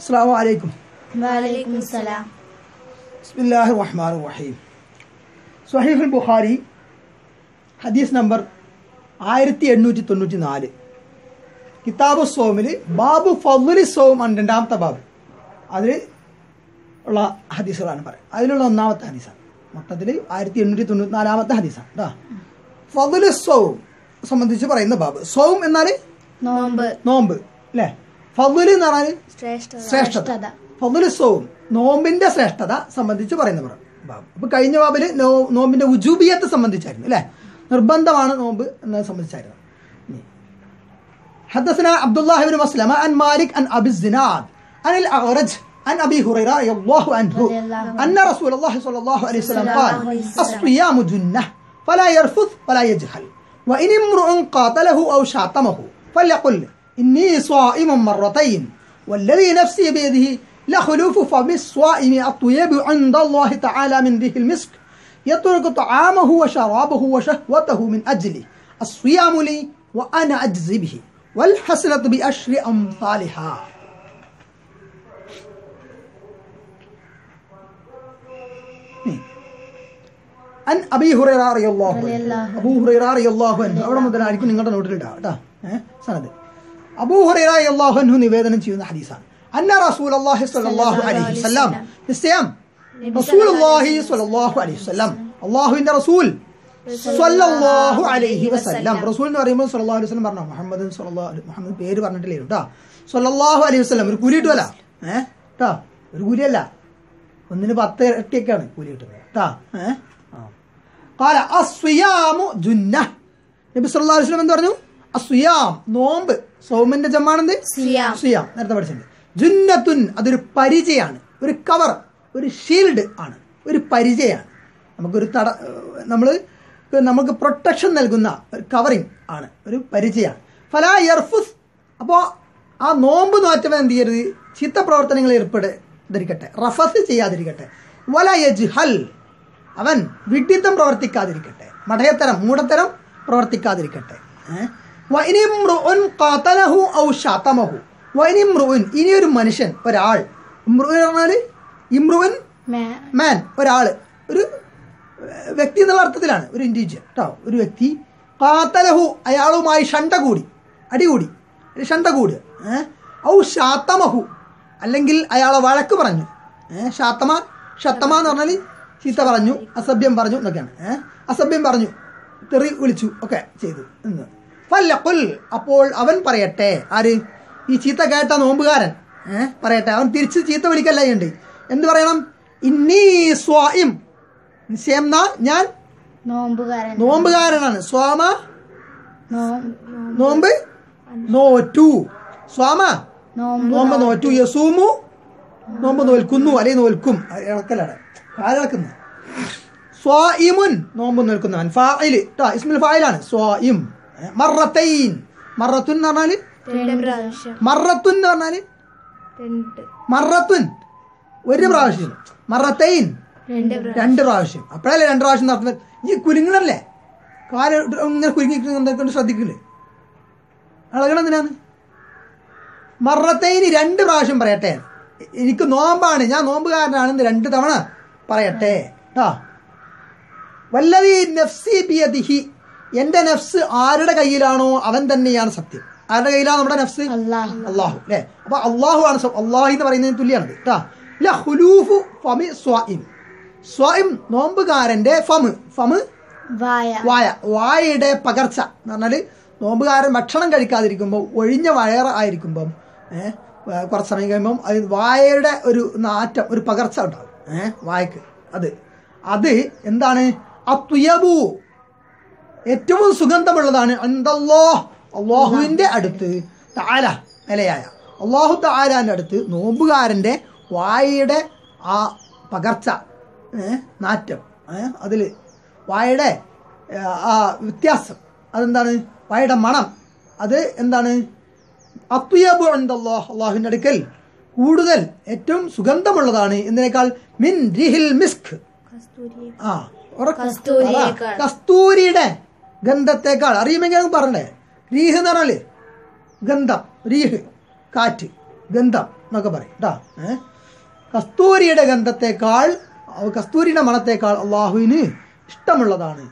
അസ്സാം വലൈക്കും ബിസ്മില്ലാഹി റഹ്മാൻ റഹീം സഹീഫുൽ ബുഖാരി ഹദീസ് നമ്പർ ആയിരത്തി എണ്ണൂറ്റി തൊണ്ണൂറ്റി നാല് കിതാബ് സോമിൽ ബാബു ഫൗലി സോം ആണ് രണ്ടാമത്തെ ബാബ്. അതിൽ ഉള്ള ഹദീസുകളാണ് പറയുന്നത് അതിലുള്ള ഒന്നാമത്തെ ഹദീസാണ്. മൊത്തത്തിൽ ആയിരത്തി എണ്ണൂറ്റി തൊണ്ണൂറ്റി നാലാമത്തെ ഹദീസാണ് കേട്ടോ ഫضുലി സോം സംബന്ധിച്ച് പറയുന്ന ബാബ്. സോം എന്നാൽ നോമ്പ്. നോമ്പ് അല്ലേ ഫതുൽ എന്ന് പറഞ്ഞാൽ ശ്രേഷ്ഠത ഫതുലുസവും നോമ്പിന്റെ ശ്രേഷ്ഠത സംബന്ധിച്ച് പറയുന്ന അപ്പൊ കഴിഞ്ഞ വാബിൽ നോമ്പിന്റെ ഉജൂബിയത്തെ സംബന്ധിച്ചായിരുന്നു അല്ലെ നിർബന്ധമാണ് നോമ്പ് എന്ന് സംബന്ധിച്ചായിരുന്നു حدثنا عبد الله بن مسلمة عن مالك عن أبي الزناد عن الأغرج عن أبي هريرة رضي الله عنه أن رسول الله صلى الله عليه وسلم قال الصيام جنة فلا يرفث ولا يجهل وإن امرؤ قاتله أو شاتمه فليقل إني صائم مرتين والذي نفسي بيده لخلوف فم الصائم الطيب عند الله تعالى من ذه المسك يترك طعامه وشرابه وشهوته من أجلي الصيام لي وأنا أجزي به والحسنة بأشر أمثالها അൻ അബി ഹുറൈറ റളിയല്ലാഹു അൻഹു. റളിയല്ലാഹു അബൂ ഹുറൈറ റളിയല്ലാഹു അൻഹു അവിടെ മുതലായിരിക്കും നിങ്ങളുടെ നോട്ടിലിടാം കേട്ടോ ഏഹ് സനത് അബൂഹുറായി നിവേദനം ചെയ്യുന്ന ഹദീസാണ്. അന്ന റസൂൽ അള്ളാഹി അലൈഹി റസൂൽ അള്ളാഹി അലൈഹി വസ്ലാം റസൂൽ അലൈഹി വസല്ലം. റസൂൽ എന്ന് അലൈഹി വസല്ലം മുഹമ്മദ് മുഹമ്മദ് പേര് അലൈഹി വസല്ലം. ഒരു കൂലി കിട്ടുമല്ല ഒരു കൂലിയല്ല ഒന്നിന് പത്ത് ഇരട്ടിയൊക്കെയാണ് കൂലി കിട്ടുന്നത് കേട്ടോ ഏഹ് കാല നബി അലൈഹി വസല്ലം പറഞ്ഞു? അസ്വിയാം നോമ്പ്. സോമിന്റെ ജമാണെന്ത് സുയാം. നേരത്തെ പഠിച്ചിട്ടുണ്ട്. ജുന്നത്തുൻ അതൊരു പരിചയമാണ് ഒരു കവർ ഒരു ഷീൽഡ് ആണ്. ഒരു പരിചയാണ്. നമുക്കൊരു തട നമ്മൾ നമുക്ക് പ്രൊട്ടക്ഷൻ നൽകുന്ന ഒരു കവറിങ് ആണ്. ഒരു പരിചയമാണ് ഫലാ യർഫുസ്. അപ്പോൾ ആ നോമ്പ് നോറ്റവൻ എന്ത് ചെയ്യരുത്? ചിത്ത പ്രവർത്തനങ്ങളിൽ ഏർപ്പെടാതിരിക്കട്ടെ. റഫസ് ചെയ്യാതിരിക്കട്ടെ. വല യജ്ഹൽ. അവൻ വിഡ്ഢിത്തം പ്രവർത്തിക്കാതിരിക്കട്ടെ. മടയത്തരം മൂടത്തരം പ്രവർത്തിക്കാതിരിക്കട്ടെ. ഏ? ഖാതലഹു ഔ വഇനിമ്രുഉൻ ഇനിയൊരു മനുഷ്യൻ ഒരാൾ. ഇമ്രുഉൻ പറഞ്ഞാൽ ഇമ്രുവൻ മാൻ. ഒരാൾ. ഒരു വ്യക്തി എന്നുള്ള അർത്ഥത്തിലാണ് ഒരു ഇൻഡിവിജ്വൽ കേട്ടോ ഒരു വ്യക്തി. കാത്തലഹു അയാളുമായി ഷണ്ട കൂടി അടികൂടി കൂടി ഷണ്ട കൂടുക. ഔ ശാത്തമഹു അല്ലെങ്കിൽ അയാളെ വഴക്ക് പറഞ്ഞു. ഏഹ് ഷാത്തമ ഷത്തമ എന്ന് പറഞ്ഞാൽ ചീത്ത പറഞ്ഞു അസഭ്യം പറഞ്ഞു എന്നൊക്കെയാണ്. ഏഹ് അസഭ്യം പറഞ്ഞു തെറി വിളിച്ചു ഒക്കെ ചെയ്തു എന്ന്. ഫല്ലഖുൽ അപ്പോൾ അവൻ പറയട്ടെ. ആര്? ഈ ചീത്ത കേട്ട നോമ്പുകാരൻ. ഏഹ് പറയട്ടെ. അവൻ തിരിച്ച് ചീത്ത വിളിക്കല്ല ഉണ്ട് എന്ത് പറയണം? ഇന്നീ സ്വായിം നിശ്ചയം ഞാൻ? നോമ്പുകാരനാണ്. സ്വാമ? നോമ്പ് നോറ്റു. സ്വാമ? നോമ്പ് നോമ്പ് നോറ്റു. യസൂമു? നോമ്പ് നോൽക്കുന്നു. അല്ലെങ്കിൽ നോൽക്കും. ഇളക്കലാണ്. കാലിളക്കുന്നു സ്വായിമുൻ നോമ്പ് നോൽക്കുന്നവൻ ഫായിൽ ഇസ്മിൽ ഫായിലാണ്. സ്വായിം മറത്തൈൻ. മറത്തുൻ എന്ന് പറഞ്ഞാൽ? മറത്തുൻ എന്ന് പറഞ്ഞാൽ? മറത്തുൻ. ഒരു പ്രാവശ്യം. മറത്തൈൻ. രണ്ട് പ്രാവശ്യം. അപ്പോഴല്ലേ രണ്ട് പ്രാവശ്യം നടത്തുന്നത് ഈ കുലുങ്ങണല്ലേ? കാൽ ഇങ്ങനെ കുലുങ്ങിക്കൊണ്ട് ശ്രദ്ധിക്കില്ലേ അളകണെന്തിനാണ് മറത്തൈന് രണ്ട് പ്രാവശ്യം പറയട്ടെ. എനിക്ക് നോമ്പാണ്. ഞാൻ നോമ്പുകാരനാണെന്ന് രണ്ട് തവണ പറയട്ടെ. കേട്ടോ വല്ലതീ നഫ്സി ബിയദിഹി എന്റെ നഫ്സ് ആരുടെ കയ്യിലാണോ അവൻ തന്നെയാണ് സത്യം. ആരുടെ കയ്യിലാണ് നമ്മുടെ നഫ്സ്? അള്ളാഹു അല്ലേ? അപ്പൊ അള്ളാഹു ആണ് അള്ളാഹി എന്ന് പറയുന്നതിന് തുല്യമാണ്. സ്വയം നോമ്പുകാരന്റെ ഫമ്. ഫമ് വായ. വായ. വായയുടെ പകർച്ച എന്ന് പറഞ്ഞാൽ നോമ്പുകാരൻ ഭക്ഷണം കഴിക്കാതിരിക്കുമ്പോൾ ഒഴിഞ്ഞ വയർ ആയിരിക്കുമ്പം ഏഹ് കുറച്ച് സമയം കഴിയുമ്പം അത് വായയുടെ ഒരു നാറ്റം ഒരു പകർച്ച ഉണ്ടാവും ഏഹ് വായക്ക്. അത്. അത് എന്താണ്? അത്തുയബു ഏറ്റവും സുഗന്ധമുള്ളതാണ് അന്തല്ലോ അള്ളാഹുവിന്റെ അടുത്ത് താല നിലയായ. അള്ളാഹു താരാന്റെ അടുത്ത് നോമ്പുകാരന്റെ വായയുടെ ആ പകർച്ച നാറ്റം അതിൽ വായയുടെ ആ വ്യത്യാസം. അതെന്താണ്? വായയുടെ മണം. അത് എന്താണ്? അത്യബു എന്തല്ലോ അള്ളാഹുവിന്റെ അടുക്കൽ കൂടുതൽ ഏറ്റവും സുഗന്ധമുള്ളതാണ്. എന്നതിനേക്കാൾ മിൻ റിഹിൽ മിസ്ക്. ആ കസ്തൂരിയുടെ ഗന്ധത്തെക്കാൾ അറിയുമെങ്കിൽ അങ്ങ് പറഞ്ഞേ. രീഹ് എന്ന് പറഞ്ഞാൽ ഗന്ധം രീഹ് കാറ്റ് ഗന്ധം എന്നൊക്കെ പറയും കേട്ടാ. കസ്തൂരിയുടെ ഗന്ധത്തെക്കാൾ കസ്തൂരിയുടെ മണത്തേക്കാൾ അള്ളാഹുവിന് ഇഷ്ടമുള്ളതാണ്.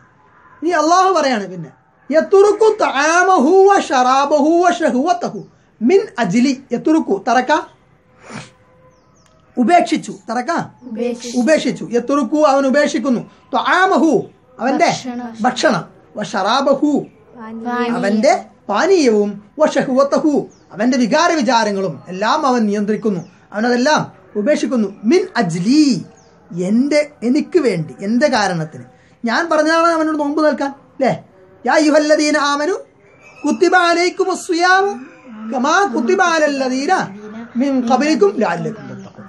ഇനി അള്ളാഹു പറയാണ് പിന്നെ യത്തുറുക്കു തആമഹു ഷറാബഹൂവ വ മിൻ അജിലി. യത്തുറുക്കു തറക്ക? ഉപേക്ഷിച്ചു തറക്ക? ഉപേക്ഷിച്ചു. യത്തുറുക്കു അവൻ ഉപേക്ഷിക്കുന്നു. തആമഹു അവന്റെ ഭക്ഷണം. വ ശറാബഹു അവന്റെ പാനീയവും. വഷഹുവത്തഹു അവന്റെ വികാര വിചാരങ്ങളും എല്ലാം അവൻ നിയന്ത്രിക്കുന്നു. അവനതെല്ലാം ഉപേക്ഷിക്കുന്നു. മിൻ അജ്ലി. എന്റെ എനിക്ക് വേണ്ടി എന്റെ കാരണത്തിന്. ഞാൻ പറഞ്ഞതാണ് അവനോട് നോമ്പ് നിൽക്കാൻ അല്ലേ? യാ യുഹല്ലദീന ആമനു കുത്തിബ അലൈക്കും കമാ കുത്തിബ അലല്ലദീന മിൻ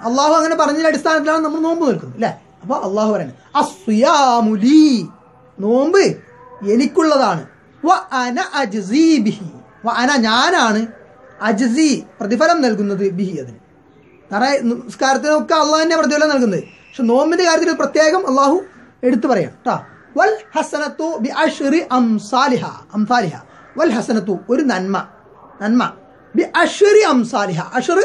അള്ളാഹു അങ്ങനെ പറഞ്ഞ അടിസ്ഥാനത്തിലാണ് നമ്മൾ നോമ്പ് നിൽക്കുന്നത് അല്ലേ? അപ്പൊ അള്ളാഹു പറയുന്നത് അസ്വിയാമുലി നോമ്പ് എനിക്കുള്ളതാണ്. വ അന അജ്സി ബിഹി. വ അന ഞാനാണ് അജ്സി പ്രതിഫലം നൽകുന്നത് ബിഹി അതിന്. കാരണം നിസ്കാരത്തിനൊക്കെ അള്ളാഹു തന്നെ പ്രതിഫലം നൽകുന്നത്. പക്ഷെ നോമ്പിന്റെ കാര്യത്തിൽ പ്രത്യേകം അള്ളാഹു എടുത്തു പറയാം. കേട്ടോ വൽ ഹസനത്തു ബി അഷ്റി അംസാലിഹ. അംസാലിഹ. വൽ ഹസനത്തു ഒരു നന്മ. നന്മ. ബി അഷ്റി അംസാലിഹ. അഷർ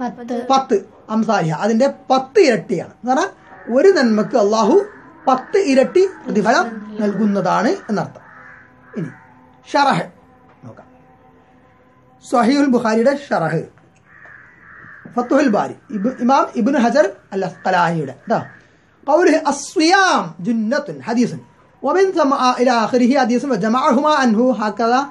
പത്ത്. പത്ത്. അംസാലിഹ. അതിന്റെ പത്ത് ഇരട്ടിയാണ്. എന്ന് പറഞ്ഞാൽ ഒരു നന്മക്ക് അള്ളാഹു പത്ത് ഇരട്ടി പ്രതിഫലം നൽകുന്നതാണ് എന്നർത്ഥം ഇനി ഷറഹ് നോക്കാം സഹീഹുൽ ബുഖാരിയുടെ ഷറഹ് ഫത്തുഹുൽ ബാരി ഇബ് ഇമാം ഇബ്നു ഹജർ അൽ അസ്ഖലാനിയുടെ ട്ടോ قوله الصيام جنة حديث ومن ثم إلى آخره حديث وجمعهما عنه هكذا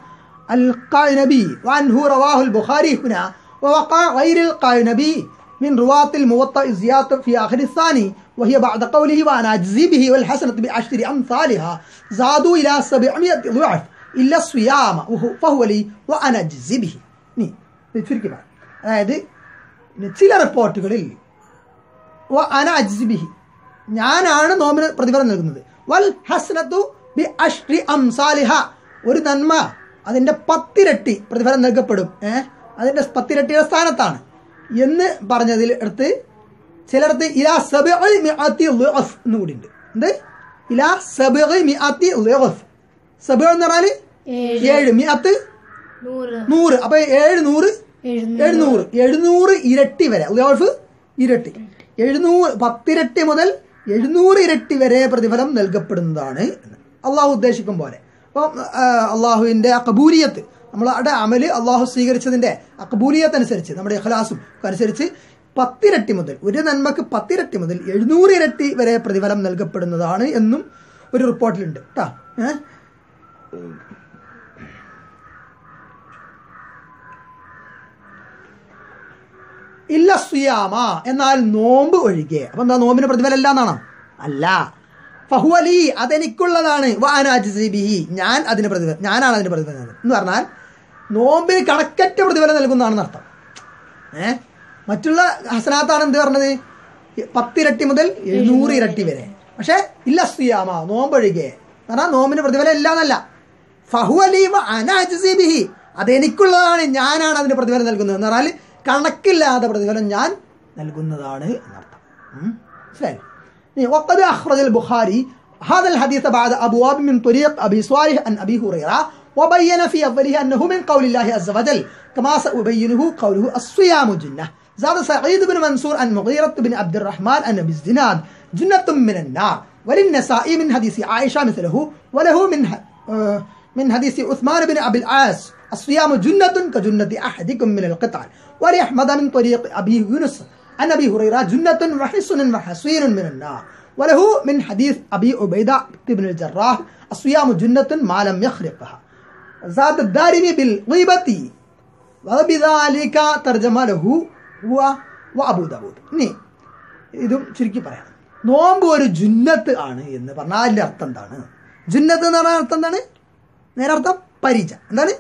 القعنبي وعنه رواه البخاري هنا ووقع غير القعنبي من رواة الموطأ زيادة في آخر الثاني وهي بعد قوله وأنا أجزي به والحسنة بعشر أمثالها زادوا إلى سبعمائة ضعف إلا الصيام وهو- فهو لي وأنا أجزي به നീ ഇത് ചുരുക്കി പറയാം അതായത് ചില റിപ്പോർട്ടുകളിൽ വ അന അജ്ബിഹി ഞാനാണ് നോമ്പിന് പ്രതിഫലം നൽകുന്നത് വൽ ഹസ്നത്തു ബി അഷ്രി അംസാലിഹ ഒരു നന്മ അതിന്റെ പത്തിരട്ടി പ്രതിഫലം നൽകപ്പെടും ഏഹ് അതിന്റെ പത്തിരട്ടിയുടെ സ്ഥാനത്താണ് എന്ന് പറഞ്ഞതിൽ അടുത്ത് ചിലടത്ത് ഇലാ സബഇ മിഅത്തി ളിഅഫ് എന്ന് കൂടി ഉണ്ട് എന്ത്? ഇലാ സബഇ മിഅത്തി ളിഅഫ് സബഇ എന്ന് പറഞ്ഞാൽ ഏഴ്. മിഅത്ത്? നൂറ്. അപ്പൊ ഏഴ് നൂറ് എഴുന്നൂറ്. എഴുന്നൂറ്. ഇരട്ടി വരെ. ലിയോൾഫ് ഇരട്ടി. എഴുന്നൂറ് പത്തിരട്ടി മുതൽ എഴുന്നൂറ് ഇരട്ടി വരെ പ്രതിഫലം നൽകപ്പെടുന്നതാണ്. അള്ളാഹു ഉദ്ദേശിക്കും പോലെ. അപ്പം അള്ളാഹുവിന്റെ അക്കബൂരിയത്ത് നമ്മളുടെ അമൽ അള്ളാഹു സ്വീകരിച്ചതിന്റെ അക്കബൂലിയത്ത് അനുസരിച്ച് നമ്മുടെ ഇഖലാസും അനുസരിച്ച് പത്തിരട്ടി മുതൽ ഒരു നന്മക്ക് പത്തിരട്ടി മുതൽ എഴുന്നൂറ് ഇരട്ടി വരെ പ്രതിഫലം നൽകപ്പെടുന്നതാണ് എന്നും ഒരു റിപ്പോർട്ടിലുണ്ട്. കേട്ടാ ഏഹ് ഇല്ല സുയാമ എന്നാൽ നോമ്പ് ഒഴികെ. അപ്പൊ എന്താ നോമ്പിന് പ്രതിഫലം അല്ല എന്നാണോ? അല്ല. ഫഹുഅലി അതെനിക്കുള്ളതാണ്. വാനാജിബിഹി ഞാൻ അതിന് പ്രതിഫലം ഞാനാണ് അതിന് പ്രതിഫലം എന്ന് പറഞ്ഞാൽ നോമ്പിന് കണക്കറ്റ പ്രതിഫലം നൽകുന്നതാണെന്ന് അർത്ഥം ഏ? മറ്റുള്ള ഹസനാത്താണ് എന്ത് പറഞ്ഞത് പത്തിരട്ടി മുതൽ എഴുന്നൂറ് ഇരട്ടി വരെ പക്ഷെ ഇല്ല സുയാമ നോമ്പൊഴികെ പറഞ്ഞാൽ നോമ്പിന് പ്രതിഫലം ഇല്ല എന്നല്ല ഫഹുവലി അനാജിബിഹി അതെനിക്കുള്ളതാണ് ഞാനാണ് അതിന് പ്രതിഫലം നൽകുന്നത് എന്ന് പറഞ്ഞാൽ കണക്കില്ലാതെ പ്രതിഫലം ഞാൻ നൽകുന്നതാണ് എന്നർത്ഥം ഉം. മനസ്സിലായോ? ഇനി وقد أخرج البخاري هذا الحديث بعد أبواب من طريق أبي صالح عن أبي هريرة وبين في أوله أنه من قول الله عز وجل كما سأبينه قوله الصيام جنة زاد سعيد بن منصور عن مغيرة بن عبد الرحمن عن أبي الزناد. جنة من النار. وللنسائي من حديث عائشة مثله وله من آه، من حديث عثمان بن أبي العاص. الصيام جنة كجنة أحدكم من القتال ولأحمد من طريق أبي يونس. عن أبي هريرة جنة وحصن وحصين من النار. وله من حديث أبي عبيدة بن الجراح الصيام جنة ما لم يخرقها. زاد الدارمي بالغيبة. وبذلك ترجم له ഹുവ വ ഇനി ഇതും ചുരുക്കി പറയാം. നോമ്പ് ഒരു ജുന്നത്ത് ആണ് എന്ന് പറഞ്ഞാൽ അതിന്റെ അർത്ഥം എന്താണ്? ജുന്നത്ത് എന്ന് പറഞ്ഞാൽ അർത്ഥം എന്താണ്? നേരെ അർത്ഥം പരിച. എന്താണ്?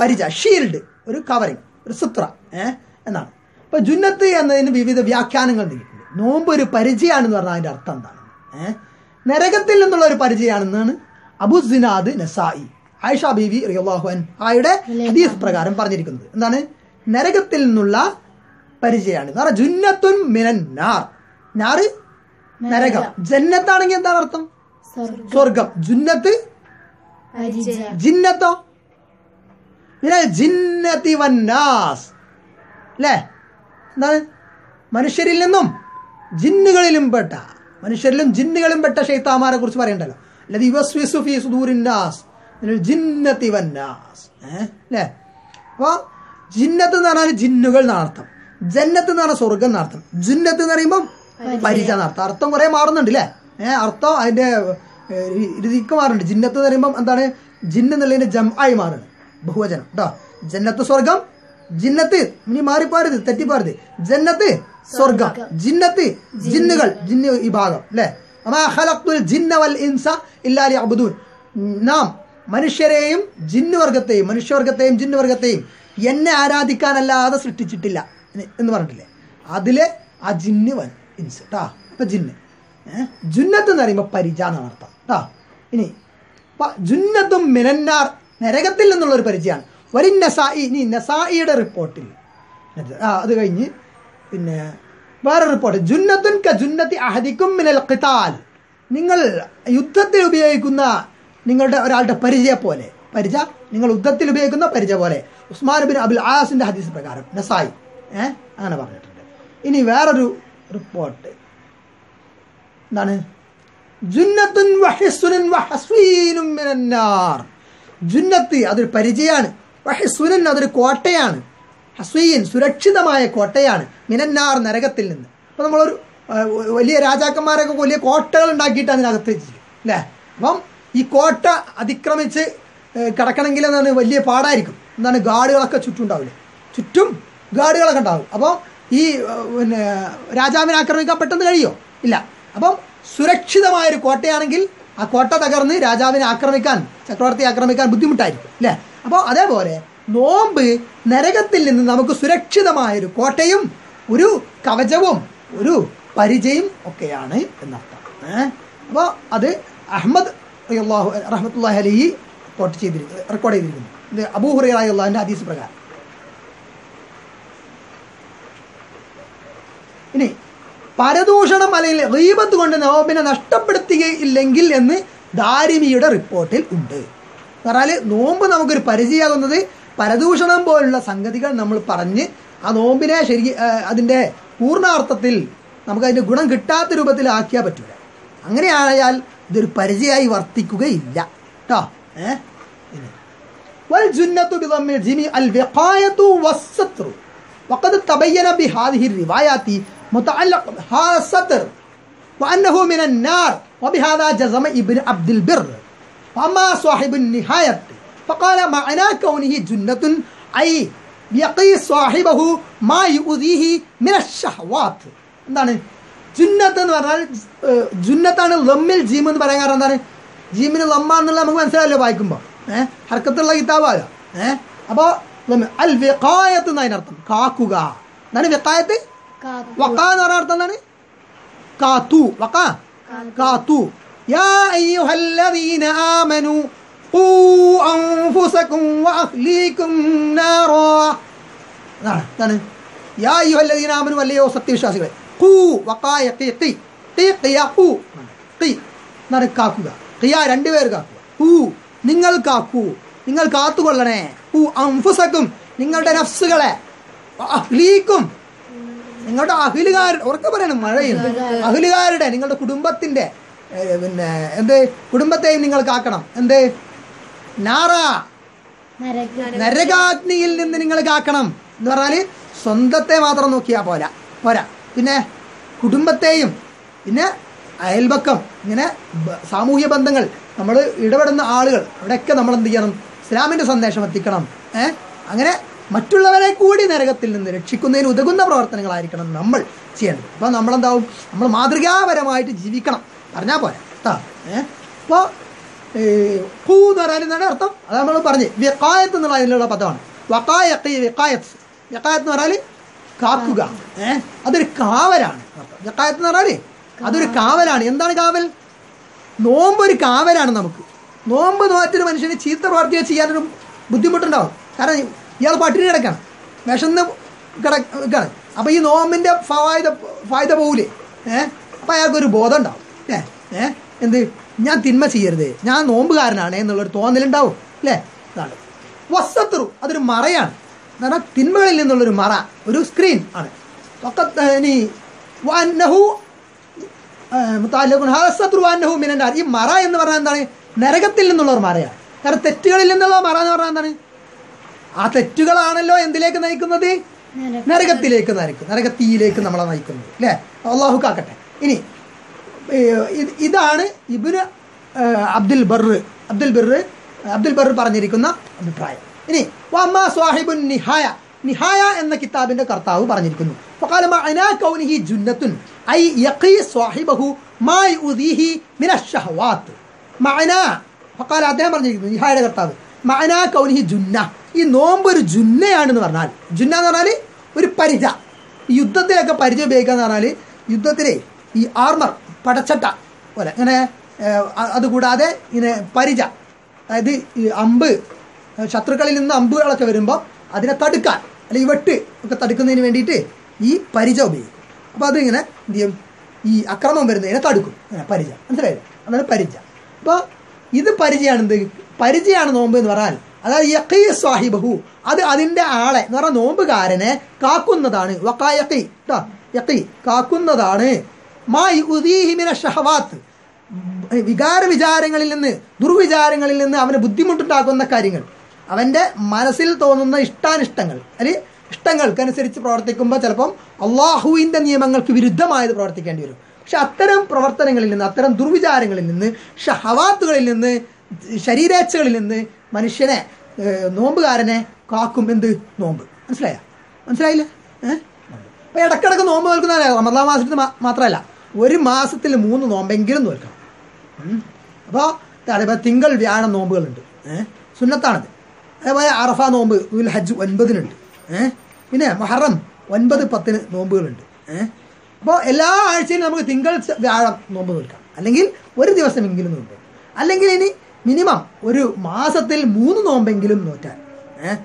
പരിച. ഷീൽഡ് ഒരു കവറിങ് ഒരു സുത്ര ഏഹ് എന്നാണ്. ഇപ്പൊ ജുന്നത്ത് എന്നതിന് വിവിധ വ്യാഖ്യാനങ്ങൾ നൽകിയിട്ടുണ്ട്. നോമ്പ് ഒരു പരിചയമാണെന്ന് പറഞ്ഞാൽ അതിന്റെ അർത്ഥം എന്താണ്? ഏഹ് നരകത്തിൽ നിന്നുള്ള ഒരു പരിചയമാണെന്നാണ് അബു സിനാദ് നസായി ആയിഷ ബീവി റിയാഹുൻ ആയുടെ ഹദീസ് പ്രകാരം പറഞ്ഞിരിക്കുന്നത്. എന്താണ്? നരകത്തിൽ നിന്നുള്ള പരിചയമാണ്. എന്ന് പറഞ്ഞാൽ ജുന്നത്തുൻ മിനൻ നാർ. നാറ് നരകം. ജന്നത്താണെങ്കിൽ എന്താണ് അർത്ഥം? സ്വർഗം. ജുന്നത്ത്? ജിന്നത്തോ? ജിന്നത്തി വന്നാസ് അല്ലേ? എന്താണ്? മനുഷ്യരിൽ നിന്നും ജിന്നുകളിലും പെട്ട. മനുഷ്യരിലും ജിന്നുകളും പെട്ട ഷെയ്ത്താമാരെ കുറിച്ച് പറയണ്ടല്ലോ. അല്ലാതെ യുവസ്വിസുഫി സുദൂരിന്നാസ് ജിന്നത്തി വന്നാസ് അല്ലേ? അപ്പോൾ ജിന്നത്ത് എന്ന് പറഞ്ഞാൽ ജിന്നുകൾ എന്നർത്ഥം ജന്നത്ത് എന്ന് പറഞ്ഞാൽ സ്വർഗം എന്നർത്ഥം ജുന്നത്ത് എന്ന് പറയുമ്പോൾ പരിച എന്നർത്ഥം അർത്ഥം. കുറെ മാറുന്നുണ്ട് അല്ലേ ഏഹ് അർത്ഥം അതിന്റെ രീതിക്ക് മാറുന്നുണ്ട്. ജിന്നത്ത് എന്ന് പറയുമ്പോൾ എന്താണ്? ജിന്ന് എന്നുള്ളതിന്റെ ജം ആയി മാറുന്നത് ബഹുവചനം. കേട്ടോ ജന്നത്ത് സ്വർഗം ജിന്നത്ത് ഇനി മാറിപ്പോരുത് തെറ്റിപ്പോരുത്. ജന്നത്ത് സ്വർഗം ജിന്നത്ത് ജിന്നുകൾ ജിന്ന്. ഈ ഭാഗം അല്ലേ? ലിയഅ്ബുദൂൻ. നാം മനുഷ്യരെയും ജിന്നുവർഗത്തെയും മനുഷ്യവർഗത്തെയും ജിന്നുവർഗത്തെയും എന്നെ ആരാധിക്കാനല്ലാതെ സൃഷ്ടിച്ചിട്ടില്ല. എന്ന് പറഞ്ഞിട്ടില്ലേ? അതിലെ ആ ജിന്ന് വൻ ഇൻസ് കേട്ടാ അപ്പൊ ജിന്ന്. ജുന്നത്ത് എന്ന് പറയുമ്പോൾ പരിച എന്നാണ് അർത്ഥം. കേട്ടാ ഇനി ജുന്നത്തും മിനന്നാർ നരകത്തിൽ നിന്നുള്ള ഒരു പരിചയമാണ് ഒരു നസായി ഇനി നസായിയുടെ റിപ്പോർട്ടിൽ അത് കഴിഞ്ഞ് പിന്നെ വേറെ റിപ്പോർട്ട് ജുന്നത്തുൻ ക ജുന്നത്തി അഹദിക്കും മിനൽ ഖിതാൽ. നിങ്ങൾ യുദ്ധത്തിൽ ഉപയോഗിക്കുന്ന നിങ്ങളുടെ ഒരാളുടെ പരിചയ പോലെ. പരിച നിങ്ങൾ യുദ്ധത്തിൽ ഉപയോഗിക്കുന്ന പരിചയ പോലെ. ഉസ്മാൻ ബിൻ അബുൽ ആസിന്റെ ഹദീസ് പ്രകാരം നസായി. ഏഹ് അങ്ങനെ പറഞ്ഞിട്ടുണ്ട്. ഇനി വേറൊരു റിപ്പോർട്ട് എന്താണ്? ജുന്നത്തുൻ വഹിസുനൻ മിനന്നാർ ജുന്നത്ത് അതൊരു പരിചയമാണ്. വഹിസുനൻ അതൊരു കോട്ടയാണ്. ഹസ്വീൻ സുരക്ഷിതമായ കോട്ടയാണ് മിനന്നാർ നരകത്തിൽ നിന്ന്. അപ്പോൾ നമ്മളൊരു വലിയ രാജാക്കന്മാരൊക്കെ വലിയ കോട്ടകൾ ഉണ്ടാക്കിയിട്ട് അതിനകത്ത് അല്ലേ? അപ്പം ഈ കോട്ട അതിക്രമിച്ച് കിടക്കണമെങ്കിൽ എന്താണ് വലിയ പാടായിരിക്കും. എന്താണ്? ഗാർഡുകളൊക്കെ ചുറ്റും ഉണ്ടാവില്ലേ? ചുറ്റും ഗാർഡുകളൊക്കെ ഉണ്ടാവും അപ്പോൾ ഈ പിന്നെ രാജാവിനെ ആക്രമിക്കാൻ പെട്ടെന്ന് കഴിയുമോ ഇല്ല. അപ്പം സുരക്ഷിതമായൊരു കോട്ടയാണെങ്കിൽ ആ കോട്ട തകർന്ന് രാജാവിനെ ആക്രമിക്കാൻ ചക്രവർത്തി ആക്രമിക്കാൻ ബുദ്ധിമുട്ടായിരിക്കും അല്ലേ? അപ്പോൾ അതേപോലെ നോമ്പ് നരകത്തിൽ നിന്ന് നമുക്ക് സുരക്ഷിതമായൊരു കോട്ടയും ഒരു കവചവും ഒരു പരിചയം ഒക്കെയാണ് എന്നർത്ഥം. അപ്പോൾ അത് അഹമ്മദ് റഹ്മത്തുള്ളാഹി അലൈഹി റിപ്പോർട്ട് ചെയ്തിരിക്കുന്നു. റെക്കോർഡ് ചെയ്തിരിക്കുന്നു. ഇത് അബൂ ഹുറൈറ ഹദീസ് പ്രകാരം. ഇനി പരദൂഷണം അല്ലെങ്കിൽ റീബത്ത് കൊണ്ട് നോമ്പിനെ നഷ്ടപ്പെടുത്തുകയില്ലെങ്കിൽ എന്ന് ദാരിമിയുടെ റിപ്പോർട്ടിൽ ഉണ്ട് പറഞ്ഞാൽ നോമ്പ് നമുക്കൊരു പരിചയമാകുന്നത് പരദൂഷണം പോലുള്ള സംഗതികൾ നമ്മൾ പറഞ്ഞ് ആ നോമ്പിനെ ശരി ആ, അതിൻ്റെ പൂർണ്ണാർത്ഥത്തിൽ നമുക്ക് അതിൻ്റെ ഗുണം കിട്ടാത്ത രൂപത്തിലാക്കിയാൽ പറ്റൂല അങ്ങനെയായാൽ ഇതൊരു പരിചയമായി വർത്തിക്കുകയില്ല കേട്ടോ ഏഹ് ഇനി والجنة بضم الجيم الوقاية والستر وقد تبين بهذه الروايات متعلق هذا الستر وأنه من النار وبهذا جزم ابن عبد البر وأما صاحب النهاية فقال معنى كونه جنة أي يقي صاحبه ما يؤذيه من الشهوات എന്താണ് ജുന്നത്ത് എന്ന് പറഞ്ഞാൽ ഏഹ്, ജുന്നത്താണ് ലമ്മിൽ ജീം എന്ന് പറയാൻ കാരണം എന്താണ് ജീമിന് ലമ്മാന്നുള്ള നമുക്ക് മനസ്സിലായല്ലോ വായിക്കുമ്പോൾ ഏഹ് ഹർക്കത്തുള്ള കിതാബാകാം ഏഹ് അപ്പോൾ അൽ വിഖായത്ത് എന്ന് അതിനർത്ഥം കാക്കുക എന്താണ് വിഖായത്ത് കാത്തു വക്ക എന്ന് പറഞ്ഞ അർത്ഥം എന്താണ്? കാത്തു. വക്ക? കാത്തു. യാ അയ്യുഹല്ലദീന ആമനു ഖൂ അൻഫുസകും വഅഹ്ലീകും നാറാ. അതാണ്. എന്താണ്? യാ അയ്യുഹല്ലദീന ആമനു അല്ലയോ സത്യവിശ്വാസികളെ. Khoo ഖിയ Khoo ഖി. എന്നാണ് കാക്കുക. ഖിയ രണ്ടുപേർ കാക്കുക. ഖൂ നിങ്ങൾ കാക്കൂ. നിങ്ങൾ കാത്തുകൊള്ളണേ. ഖൂ അൻഫുസകും. നിങ്ങളുടെ നഫ്സുകളെ. അഹ്ലീക്കും നിങ്ങളുടെ അഖിലുകാർ ഉറക്കെ പറയണം മഴയുണ്ട് അഹിലുകാരുടെ നിങ്ങളുടെ കുടുംബത്തിന്റെ പിന്നെ എന്ത്? കുടുംബത്തെയും നിങ്ങൾ കാക്കണം. എന്ത്? നാറ. നരക നരകാഗ്നിയിൽ നിന്ന് നിങ്ങൾ കാക്കണം. എന്ന് പറഞ്ഞാൽ സ്വന്തത്തെ മാത്രം നോക്കിയാ പോരാ. പോരാ. പിന്നെ കുടുംബത്തെയും പിന്നെ അയൽപക്കം ഇങ്ങനെ സാമൂഹ്യ ബന്ധങ്ങൾ. നമ്മൾ ഇടപെടുന്ന ആളുകൾ അവിടെയൊക്കെ നമ്മൾ എന്ത് ചെയ്യണം? ഇസ്ലാമിന്റെ സന്ദേശം എത്തിക്കണം. ഏഹ് അങ്ങനെ മറ്റുള്ളവരെ കൂടി നരകത്തിൽ നിന്ന് രക്ഷിക്കുന്നതിന് ഉതകുന്ന പ്രവർത്തനങ്ങളായിരിക്കണം നമ്മൾ ചെയ്യേണ്ടത്. അപ്പോൾ നമ്മളെന്താവും? നമ്മൾ മാതൃകാപരമായിട്ട് ജീവിക്കണം. പറഞ്ഞാൽ പോരാ. കേട്ടോ അപ്പോൾ ഹൂ എന്ന് പറഞ്ഞാൽ അർത്ഥം? അത് നമ്മൾ പറഞ്ഞ് വിക്കായത്ത് എന്നുള്ള അതിലുള്ള പദമാണ്. വക്കായത്ത് വിക്കായത്ത് വിക്കായത്ത് എന്ന് പറഞ്ഞാൽ കാക്കുക. ഏഹ് അതൊരു കാവലാണ്. വിക്കായത്ത് എന്ന് പറഞ്ഞാൽ അതൊരു കാവലാണ്. എന്താണ് കാവൽ? നോമ്പ് ഒരു കാവലാണ് നമുക്ക്. നോമ്പ് നോറ്റൊരു മനുഷ്യന് ചീത്ത പ്രവർത്തികൾ ചെയ്യാനൊരു ബുദ്ധിമുട്ടുണ്ടാവും. കാരണം ഇയാൾ പട്ടിണി കിടക്കണം. വിശന്ന് കിടക്കാണ് അപ്പോൾ ഈ നോമ്പിന്റെ ഫായ്ത ഫായ്ത പോകൂലേ ഏഹ് അപ്പോൾ അയാൾക്കൊരു ബോധം ഉണ്ടാവും ഏ? ഏഹ് എന്ത്? ഞാൻ തിന്മ ചെയ്യരുത്. ഞാൻ നോമ്പുകാരനാണ് എന്നുള്ളൊരു തോന്നലുണ്ടാവും. അല്ലേ അതാണ് വസ്സത്രു അതൊരു മറയാണ്. കാരണം തിന്മകളിൽ നിന്നുള്ളൊരു മറ ഒരു സ്ക്രീൻ ആണ്. മിനൻ നാർ. ഈ മറ എന്ന് പറഞ്ഞാൽ എന്താണ്? നരകത്തിൽ നിന്നുള്ള ഒരു മറയാണ്. കാരണം തെറ്റുകളിൽ നിന്നുള്ള മറ എന്ന് പറഞ്ഞാൽ എന്താണ്? ആ തെറ്റുകളാണല്ലോ എന്തിലേക്ക് നയിക്കുന്നത്? നരകത്തിലേക്ക്. നയിക്കും. നരകത്തിയിലേക്ക് നമ്മളെ നയിക്കുന്നത്. അല്ലേ അള്ളാഹു കാക്കട്ടെ. ഇനി ഇതാണ് ഇബിന് അബ്ദുൽ ബർ അബ്ദുൽ ബിർ അബ്ദുൽ ബർ പറഞ്ഞിരിക്കുന്ന അഭിപ്രായം. ഇനി വമ്മ സ്വാഹിബുൻ നിഹായ. നിഹായ എന്ന കിതാബിന്റെ കർത്താവ് പറഞ്ഞിരിക്കുന്നു. ജുന്നത്തുൻ. ഐ ഫഖാല അദ്ദേഹം പറഞ്ഞിരിക്കുന്നു നിഹായുടെ കർത്താവ്. മഅന കൗലിഹി ജുന്ന. ഈ നോമ്പ് ഒരു ജുന്നയാണെന്ന് പറഞ്ഞാൽ ജുന്ന എന്ന് പറഞ്ഞാൽ ഒരു പരിച. ഈ യുദ്ധത്തിലൊക്കെ പരിച ഉപയോഗിക്കുക എന്ന് പറഞ്ഞാൽ യുദ്ധത്തിലെ ഈ ആർമർ പടച്ചട്ട പോലെ. ഇങ്ങനെ അതുകൂടാതെ ഇങ്ങനെ പരിച. അതായത് ഈ അമ്പ് ശത്രുക്കളിൽ നിന്ന് അമ്പുകളൊക്കെ വരുമ്പോൾ അതിനെ തടുക്കാൻ അല്ലെങ്കിൽ വെട്ട് ഒക്കെ തടുക്കുന്നതിന് വേണ്ടിയിട്ട് ഈ പരിച ഉപയോഗിക്കും. അപ്പോൾ അതിങ്ങനെ എന്ത് ചെയ്യും? ഈ അക്രമം വരുന്നതിനെ തടുക്കും. പരിച. മനസ്സിലായില്ലേ അതാണ് പരിച. അപ്പോൾ ഇത് പരിചയമാണ് എന്ത് പരിചയമാണ് നോമ്പ് എന്ന് പറഞ്ഞാൽ. അതായത് യക്കീ സ്വാഹിബഹു അത് അതിന്റെ ആളെ എന്ന് പറഞ്ഞാൽ നോമ്പുകാരനെ കാക്കുന്നതാണ്. വക്കായക്കി കേട്ടോ യക്കീ കാക്കുന്നതാണ്. മാ ഉദീഹിമിന ഷഹവാത്ത്. വികാര വിചാരങ്ങളിൽ നിന്ന് ദുർവിചാരങ്ങളിൽ നിന്ന് അവന് ബുദ്ധിമുട്ടുണ്ടാക്കുന്ന കാര്യങ്ങൾ. അവന്റെ മനസ്സിൽ തോന്നുന്ന ഇഷ്ടാനിഷ്ടങ്ങൾ. അല്ലെങ്കിൽ ഇഷ്ടങ്ങൾക്കനുസരിച്ച് പ്രവർത്തിക്കുമ്പോൾ ചിലപ്പം അള്ളാഹുവിന്റെ നിയമങ്ങൾക്ക് വിരുദ്ധമായത് പ്രവർത്തിക്കേണ്ടി വരും. പക്ഷെ അത്തരം പ്രവർത്തനങ്ങളിൽ നിന്ന് അത്തരം ദുർവിചാരങ്ങളിൽ നിന്ന് ഷഹവാത്തുകളിൽ നിന്ന് ശരീരേച്ഛകളിൽ നിന്ന് മനുഷ്യനെ നോമ്പുകാരനെ കാക്കും. എന്ത്? നോമ്പ്. മനസ്സിലായ? മനസ്സിലായില്ല? ഏഹ് അപ്പോൾ ഇടക്കിടക്ക് നോമ്പ് നോക്കുന്നതല്ല റമദാൻ മാസത്തിൽ മാത്രമല്ല ഒരു മാസത്തിൽ മൂന്ന് നോമ്പെങ്കിലും നോൽക്കണം. അപ്പോൾ അതേപോലെ തിങ്കൾ വ്യാഴം നോമ്പുകളുണ്ട്. ഏഹ് സുന്നത്താണത്. അതേപോലെ അറഫ നോമ്പ് ഹജ്ജ് ഒൻപതിനുണ്ട്. ഏഹ് പിന്നെ മഹറം ഒൻപത് പത്തിന് നോമ്പുകളുണ്ട്. ഏഹ് അപ്പോൾ എല്ലാ ആഴ്ചയിലും നമുക്ക് തിങ്കൾ വ്യാഴം നോമ്പ് നോൽക്കാം. അല്ലെങ്കിൽ ഒരു ദിവസമെങ്കിലും നോമ്പ് അല്ലെങ്കിൽ ഇനി മിനിമം ഒരു മാസത്തിൽ മൂന്ന് നോമ്പെങ്കിലും നോറ്റാൻ ഏഹ്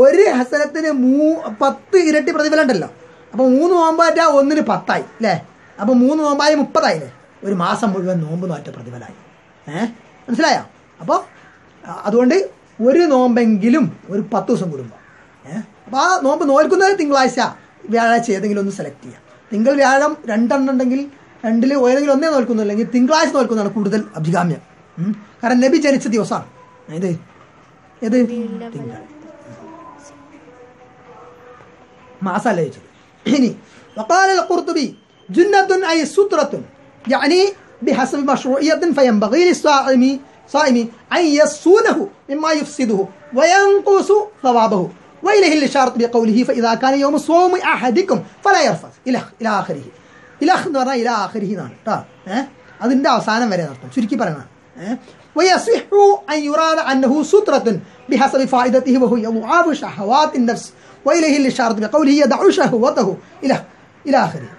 ഒരു ഹസനത്തിന് മൂ പത്ത് ഇരട്ടി പ്രതിഫലം ഉണ്ടല്ലോ. അപ്പോൾ മൂന്ന് നോമ്പാറ്റാ ഒന്നിന് പത്തായി അല്ലേ അപ്പോൾ മൂന്ന് നോമ്പായി മുപ്പതായില്ലേ ഒരു മാസം മുഴുവൻ നോമ്പ് നോറ്റ പ്രതിഫലമായി. ഏഹ് മനസ്സിലായോ? അപ്പോൾ അതുകൊണ്ട് ഒരു നോമ്പെങ്കിലും ഒരു പത്ത് ദിവസം കൂടുമ്പോൾ ഏഹ് അപ്പോൾ ആ നോമ്പ് നോൽക്കുന്നത് തിങ്കളാഴ്ച വ്യാഴാഴ്ച ഏതെങ്കിലും ഒന്ന് സെലക്ട് ചെയ്യാം. തിങ്കൾ വ്യാഴം രണ്ടെണ്ണം ഉണ്ടെങ്കിൽ രണ്ടിൽ ഏതെങ്കിലും ഒന്നേ നോൽക്കുന്നു അല്ലെങ്കിൽ തിങ്കളാഴ്ച നോൽക്കുന്നതാണ് കൂടുതൽ അഭികാമ്യം. കാരണം നബി ജനിച്ച ദിവസമാണ് ഏത് ഏത് തിങ്കൾ മാസല്ല ചോദിച്ചത് ഇനി وقال القرطبي جنة أي سترة يعني بحسب مشروعية فينبغي للصائم صائم أن يصونه مما يفسده وينقص ثوابه وإليه الإشارة بقوله فإذا كان يوم صوم أحدكم فلا يرفث إلى إلى آخره ഇലഹ് എന്ന് പറഞ്ഞാൽ ഇല ആഖിരിഹി എന്നാണ് കേട്ടോ ഏഹ് അതിൻ്റെ അവസാനം വരെ നടത്തും ചുരുക്കി പറയണം ഏഹ് ويصح أن يراد أنه سترة بحسب فائدته وهو يضعاف شهوات النفس وإليه الإشارة بقوله يدع شهوته إلى إلى آخره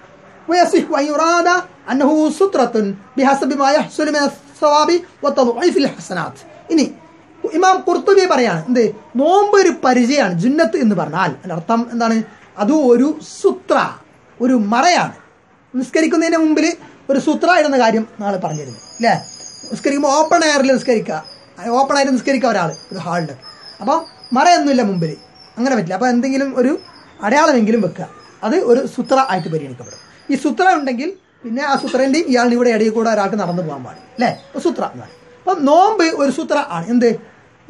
ويصح أن يراد أنه سترة بحسب ما يحصل من الثواب وتضعيف الحسنات ഇനി ഇമാം കുർത്തുബി പറയാണ് എന്ത് നോമ്പ് ഒരു പരിചയമാണ് ജുന്നത്ത് എന്ന് പറഞ്ഞാൽ അതിന്റെ അർത്ഥം എന്താണ് അത് ഒരു സുത്ര ഒരു മറയാണ് നിസ്കരിക്കുന്നതിന് മുമ്പിൽ ഒരു സുത്ര ഇടുന്ന കാര്യം നാളെ പറഞ്ഞിരുന്നു അല്ലേ നിസ്കരിക്കുമ്പോൾ ഓപ്പൺ എയറിൽ നിസ്കരിക്കുക. ഓപ്പൺ ആയിട്ട് നിസ്കരിക്കുക ഒരാൾ ഒരു ഹാളിൽ അപ്പോൾ മറയൊന്നുമില്ല മുമ്പിൽ അങ്ങനെ പറ്റില്ല. അപ്പോൾ എന്തെങ്കിലും ഒരു അടയാളമെങ്കിലും വെക്കുക. അത് ഒരു സുത്ര ആയിട്ട് പരിഗണിക്കപ്പെടും. ഈ സുത്ര ഉണ്ടെങ്കിൽ പിന്നെ ആ സുത്രന്റെയും ഇയാളുടെ ഇവിടെ ഇടയിൽ കൂടെ ഒരാൾക്ക് നടന്നു പോകാൻ പാടില്ല. അല്ലേ? ഒരു സുത്ര എന്ന് പറയും. അപ്പം നോമ്പ് ഒരു സുത്ര ആണ്. എന്ത്?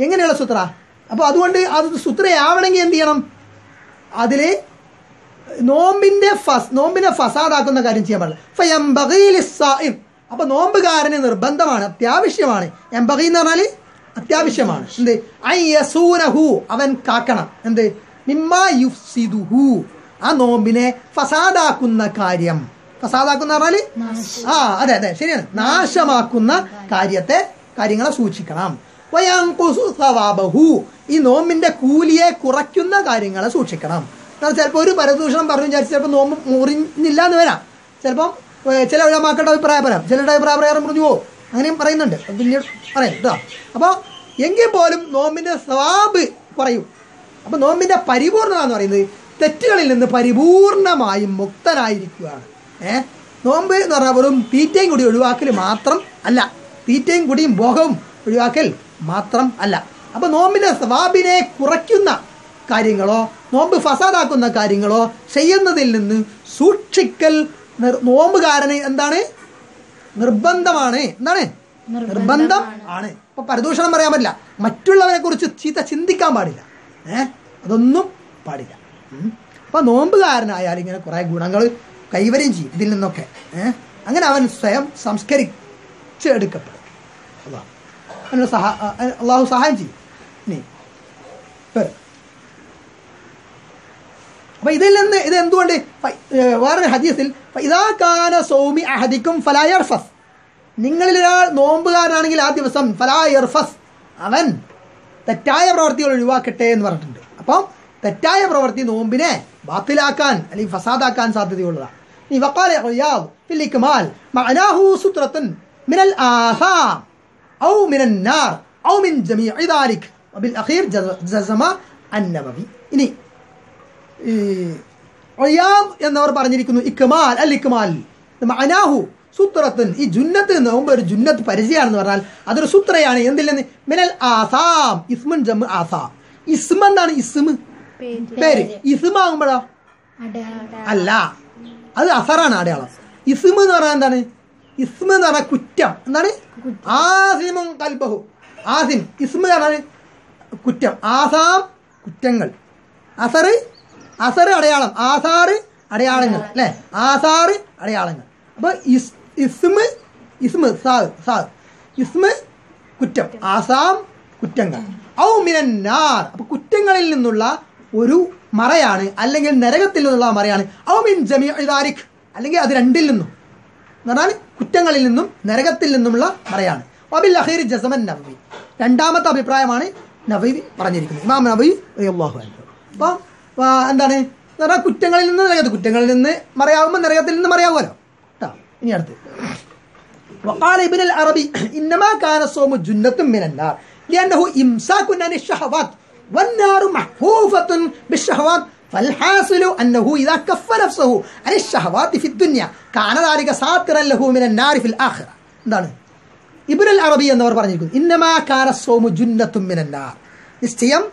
എങ്ങനെയുള്ള സുത്ര? അപ്പോൾ അതുകൊണ്ട് അത് സുത്രയാവണമെങ്കിൽ എന്ത് ചെയ്യണം? അതിൽ നോമ്പിന്റെ ഫസ് നോമ്പിനെ ഫസാദാക്കുന്ന കാര്യം ചെയ്യാൻ പാടില്ല. ഫയംബഗീലി സായിം അപ്പൊ നോമ്പുകാരന് നിർബന്ധമാണ് അത്യാവശ്യമാണ്. എംബഗി എന്ന് പറഞ്ഞാൽ അത്യാവശ്യമാണ്. എന്ത്? ഐ യസൂനഹു അവൻ കാക്കണം. എന്ത്? മിമ്മാ യുഫ്സിദുഹു. ആ നോമ്പിനെ ഫസാദാക്കുന്ന കാര്യം. ഫസാദാക്കുന്ന പറഞ്ഞാൽ ആ അതെ അതെ ശരിയാണ്. നാശമാക്കുന്ന കാര്യത്തെ കാര്യങ്ങളെ സൂക്ഷിക്കണം. വയങ്കുസു സവാബഹു. ഈ നോമ്പിന്റെ കൂലിയെ കുറയ്ക്കുന്ന കാര്യങ്ങളെ സൂക്ഷിക്കണം. എന്നാൽ ചിലപ്പോൾ ഒരു പരദൂഷണം പറഞ്ഞു വിചാരിച്ച് ചിലപ്പോൾ നോമ്പ് മുറിഞ്ഞില്ല എന്ന് വരാം. ചിലപ്പം ചില ഉലമാക്കളുടെ അഭിപ്രായം പറയാം. ചിലരുടെ അഭിപ്രായ പ്രകാരം മുറിഞ്ഞു പോകും. അങ്ങനെയും പറയുന്നുണ്ട്. പിന്നീട് പറയാം കേട്ടോ അപ്പോൾ എങ്കിൽ പോലും നോമ്പിന്റെ സ്വാബ് കുറയും അപ്പോൾ നോമ്പിന്റെ പരിപൂർണത എന്ന് പറയുന്നത് തെറ്റുകളിൽ നിന്ന് പരിപൂർണമായും മുക്തനായിരിക്കുകയാണ് ഏ? നോമ്പ് എന്ന് പറഞ്ഞാൽ വെറും തീറ്റയും കൂടി ഒഴിവാക്കൽ മാത്രം അല്ല. തീറ്റയും കൂടിയും ഭോഗവും ഒഴിവാക്കൽ മാത്രം അല്ല. അപ്പോൾ നോമ്പിന്റെ സ്വാബിനെ കുറയ്ക്കുന്ന കാര്യങ്ങളോ നോമ്പ് ഫസാദാക്കുന്ന കാര്യങ്ങളോ ചെയ്യുന്നതിൽ നിന്ന് സൂക്ഷിക്കൽ നോമ്പുകാരന് എന്താണ്? നിർബന്ധമാണ്. എന്താണ്? നിർബന്ധം ആണ്. ഇപ്പൊ പരദൂഷണം പറയാൻ പറ്റില്ല. മറ്റുള്ളവരെ കുറിച്ച് ചീത്ത ചിന്തിക്കാൻ പാടില്ല. ഏഹ് അതൊന്നും പാടില്ല. അപ്പൊ നോമ്പുകാരനായാൽ ഇങ്ങനെ കുറെ ഗുണങ്ങൾ കൈവര്യം ചെയ്യും ഇതിൽ നിന്നൊക്കെ. ഏഹ് അങ്ങനെ അവൻ സ്വയം സംസ്കരിച്ചെടുക്കപ്പെടും അള്ളാഹ് സഹാ അള്ളാഹു സഹായം ചെയ്യും ഇനി വേറെ. അപ്പൊ ഇതിൽ നിന്ന് ഇത് എന്തുകൊണ്ട്? വേറൊരു ഹദീസിൽ ഇതാ കാന സൗമി അഹദിക്കും ഫലായർഫസ് നിങ്ങളിൽ ഒരാൾ നോമ്പുകാരനാണെങ്കിൽ ആ ദിവസം ഫലായർഫസ് അവൻ തെറ്റായ പ്രവർത്തികൾ ഒഴിവാക്കട്ടെ എന്ന് പറഞ്ഞിട്ടുണ്ട്. അപ്പം തെറ്റായ പ്രവർത്തി നോമ്പിനെ ബാത്തിലാക്കാൻ അല്ലെങ്കിൽ ഫസാദാക്കാൻ സാധ്യതയുള്ളതാണ് ഈ വക്കാല മഅനാഹു സുത്രത്തുൻ മിനൽ ആസാം ഔ മിനൽ നാർ ഔ മിൻ ജമീഇ ദാലിക് വബിൽ അഖീർ ജസ- ജസമ അന്നബവി ഇനി ഈ ഒയാം എന്നവർ പറഞ്ഞിരിക്കുന്നു ഇക്മാൽ അൽ ഇക്മാൽ. അനാഹു സൂത്രത്തൻ ഈ ജുന്നത്ത് എന്ന് നോമ്പ് ഒരു ജുന്നത്ത് പരിചയമാണെന്ന് പറഞ്ഞാൽ അതൊരു സൂത്രയാണ്. എന്തിൽ നിന്ന് മിനൽ ആസാം ഇസ്മൻ ജം ആസാം. ഇസ്മ എന്താണ് ഇസ്മ? പേര്. ഇസ്മ ആകുമ്പോഴോ? അല്ല. അത് അസറാണ് അടയാളം. ഇസ്മ എന്ന് പറഞ്ഞാൽ എന്താണ്? ഇസ്മ എന്ന് പറഞ്ഞാൽ കുറ്റം. എന്താണ്? ആസിമും കൽബഹു. ആസിം. ഇസ്മ എന്ന് പറഞ്ഞാൽ കുറ്റം. ആസാം കുറ്റങ്ങൾ. അസറ് അസറ് അടയാളം. ആസാറ് അടയാളങ്ങൾ അല്ലേ? ആസാറ് അടയാളങ്ങൾ. അപ്പൊ ഇസ് ഇസ്മ ഇസ്മ സാദ് സാദ് ഇസ്മ കുറ്റം. ആസാം കുറ്റങ്ങൾ. ഔ മിനന്നാർ അപ്പൊ കുറ്റങ്ങളിൽ നിന്നുള്ള ഒരു മറയാണ് അല്ലെങ്കിൽ നരകത്തിൽ നിന്നുള്ള മറയാണ്. ഔ മിൻ ജമി ഇദാരിക് അല്ലെങ്കിൽ അത് രണ്ടിൽ നിന്നും. എന്ന് പറഞ്ഞാൽ കുറ്റങ്ങളിൽ നിന്നും നരകത്തിൽ നിന്നുമുള്ള മറയാണ്. വബിൽ അഹീർ ജസമൻ നബി രണ്ടാമത്തെ അഭിപ്രായമാണ് നബി പറഞ്ഞിരിക്കുന്നത്. ഇമാം നബി അള്ളാഹു അൻഹു. അപ്പം ആ, എന്താണ് എന്ന് പറഞ്ഞാൽ കുറ്റങ്ങളിൽ നിന്ന് നരകത്തിൽ കുറ്റങ്ങളിൽ നിന്ന് മറയാകുമ്പോൾ നരകത്തിൽ നിന്ന് മറയാകുമല്ലോ കേട്ടോ ഇനി അടുത്ത് وقال ابن العربي إنما كان الصوم جنة من النار لأنه إمساك عن الشهوات والنار محفوفة بالشهوات فالحاصل أنه إذا كف نفسه عن الشهوات في الدنيا كان ذلك ساترا له من النار في الآخرة എന്താണ് ഇബുൽ അറബി എന്നവർ പറഞ്ഞിരിക്കുന്നു ഇന്നമാ കാന സോമു ജുന്നത്തും മിനന്നാർ നിശ്ചയം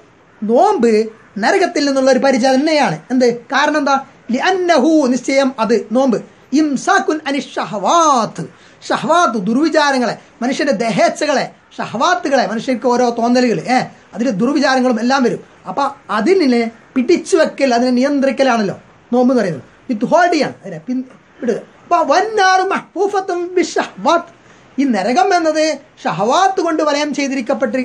നോമ്പ് നരകത്തിൽ നിന്നുള്ള ഒരു പരിചയം തന്നെയാണ് എന്ത്? കാരണം എന്താ? ലിഅന്നഹു നിശ്ചയം അത് നോമ്പ്. ഇംസാക്കുൻ അനി ഷഹവാത്ത്. ഷഹവാത്ത് ദുർവിചാരങ്ങളെ മനുഷ്യന്റെ ദഹേച്ഛകളെ ഷഹവാത്തുകളെ മനുഷ്യർക്ക് ഓരോ തോന്നലുകൾ ഏ? അതിൽ ദുർവിചാരങ്ങളും എല്ലാം വരും. അപ്പൊ അതിനെ പിടിച്ചു വെക്കൽ അതിനെ നിയന്ത്രിക്കലാണല്ലോ നോമ്പ് എന്ന് പറയുന്നത്. വിത്ത് ഹോൾഡ് ചെയ്യാണ് അതിനെ പിൻ വിടുക. വന്നാറും മഹ്ഫൂഫത്തും ഈ നരകം എന്നത് ഷഹവാത്ത് കൊണ്ട് വലയം ചെയ്തിരിക്കപ്പെട്ട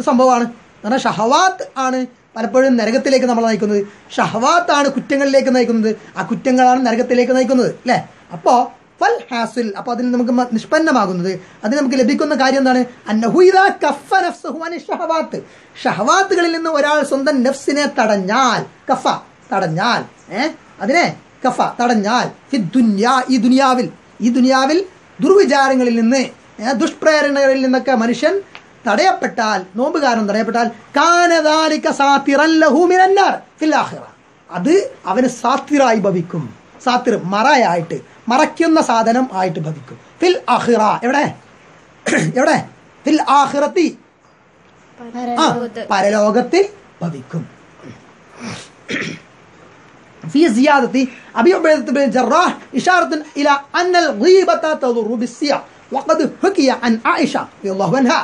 സംഭവമാണ്. കാരണം ഷഹവാത്ത് ആണ് പലപ്പോഴും നരകത്തിലേക്ക് നമ്മൾ നയിക്കുന്നത്. ഷഹവാത്ത് ആണ് കുറ്റങ്ങളിലേക്ക് നയിക്കുന്നത്. ആ കുറ്റങ്ങളാണ് നരകത്തിലേക്ക് നയിക്കുന്നത്. അല്ലേ? അപ്പോൾ ഫൽ ഹാസിൽ. അപ്പോൾ അതിന് നമുക്ക് നിഷ്പന്നമാകുന്നത്. അതിന് നമുക്ക് ലഭിക്കുന്ന കാര്യം എന്താണ്? അന്നഹുഇദാ കഫ നഫ്സഹു അനി ഷഹവാത്ത്. ഷഹവാത്തുകളിൽ നിന്ന് ഒരാൾ സ്വന്തം നഫ്സിനെ തടഞ്ഞാൽ കഫ തടഞ്ഞാൽ ഏ? അതിനെ കഫ തടഞ്ഞാൽ ഫി ദുന്യാ ഈ ദുനിയാവിൽ. ഈ ദുനിയാവിൽ ദുർവിചാരങ്ങളിൽ നിന്ന് ദുഷ്പ്രേരണകളിൽ നിന്നൊക്കെ മനുഷ്യൻ തടയപ്പെട്ടാൽ നോമ്പുകാരൻ തടയപ്പെട്ടാൽ കാനദാലിക സാത്തിറൻ ലഹു മിനന്നാർ ഫിൽ ആഖിറ അത് അവന് സാത്തിറായി ഭവിക്കും സാത്തിർ മറയായിട്ട് മറയ്ക്കുന്ന സാധനം ആയിട്ട് ഭവിക്കും ഫിൽ ആഖിറ എവിടെ എവിടെ ഫിൽ ആഖിറത്തി ആ പരലോകത്തിൽ ഭവിക്കും في زيادة أبي عبيدة بن الجراح إشارة إلى أن الغيبة تضر بالسياق وقد حكي عن عائشة رضي الله عنها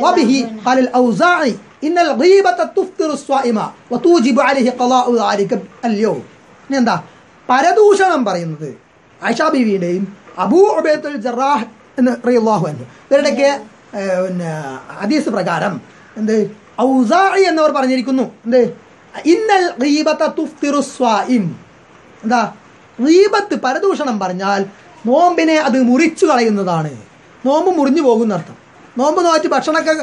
وبه قال الأوزاعي إن الغيبة تفطر الصائم وتوجب عليه قضاء ذلك اليوم എന്താ പരദൂഷണം പറയുന്നത് ആയിഷ ബീവിയുടെയും അബൂ ഉബൈത്തുൽ ജറാഹ് എന്ന് റളിയല്ലാഹു അൻഹു ഇവരുടെയൊക്കെ ഏഹ്, പിന്നെ ഹദീസ് പ്രകാരം എന്ത് ഔസാഇ എന്നവർ പറഞ്ഞിരിക്കുന്നു എന്ത് ഇന്നൽ ഗീബത്ത തുഫ്തിറു സ്വായിം എന്താ ഗീബത്ത് പരദൂഷണം പറഞ്ഞാൽ നോമ്പിനെ അത് മുറിച്ചു കളയുന്നതാണ് നോമ്പ് മുറിഞ്ഞു പോകുന്ന അർത്ഥം നോമ്പ് നോറ്റ് ഭക്ഷണമൊക്കെ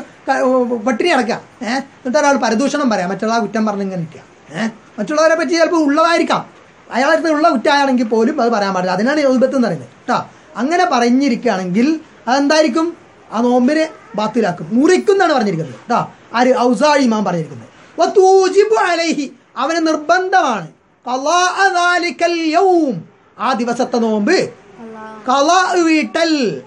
പട്ടിണി അടക്കാം ഏഹ് എന്നിട്ട് ഒരാൾ പരദൂഷണം പറയാം. മറ്റുള്ള കുറ്റം പറഞ്ഞിങ്ങനെ നിൽക്കുക. ഏഹ് മറ്റുള്ളവരെ പറ്റി ചിലപ്പോൾ ഉള്ളതായിരിക്കാം. അയാളടുത്ത് ഉള്ള കുറ്റമാണെങ്കിൽ പോലും അത് പറയാൻ പാടില്ല. അതിനാണ് എഴുപത്ത് എന്ന് പറയുന്നത്. കേട്ടോ അങ്ങനെ പറഞ്ഞിരിക്കുകയാണെങ്കിൽ അതെന്തായിരിക്കും? ആ നോമ്പിനെ ബാത്തിലാക്കും. മുറിക്കുന്നാണ് പറഞ്ഞിരിക്കുന്നത്. കേട്ടോ ആര്? ഔസാഴി ഇമാം പറഞ്ഞിരിക്കുന്നത്. അലൈഹി. അവന് നിർബന്ധമാണ്. ആ ദിവസത്തെ നോമ്പ്. കലാ വീട്ടൽ.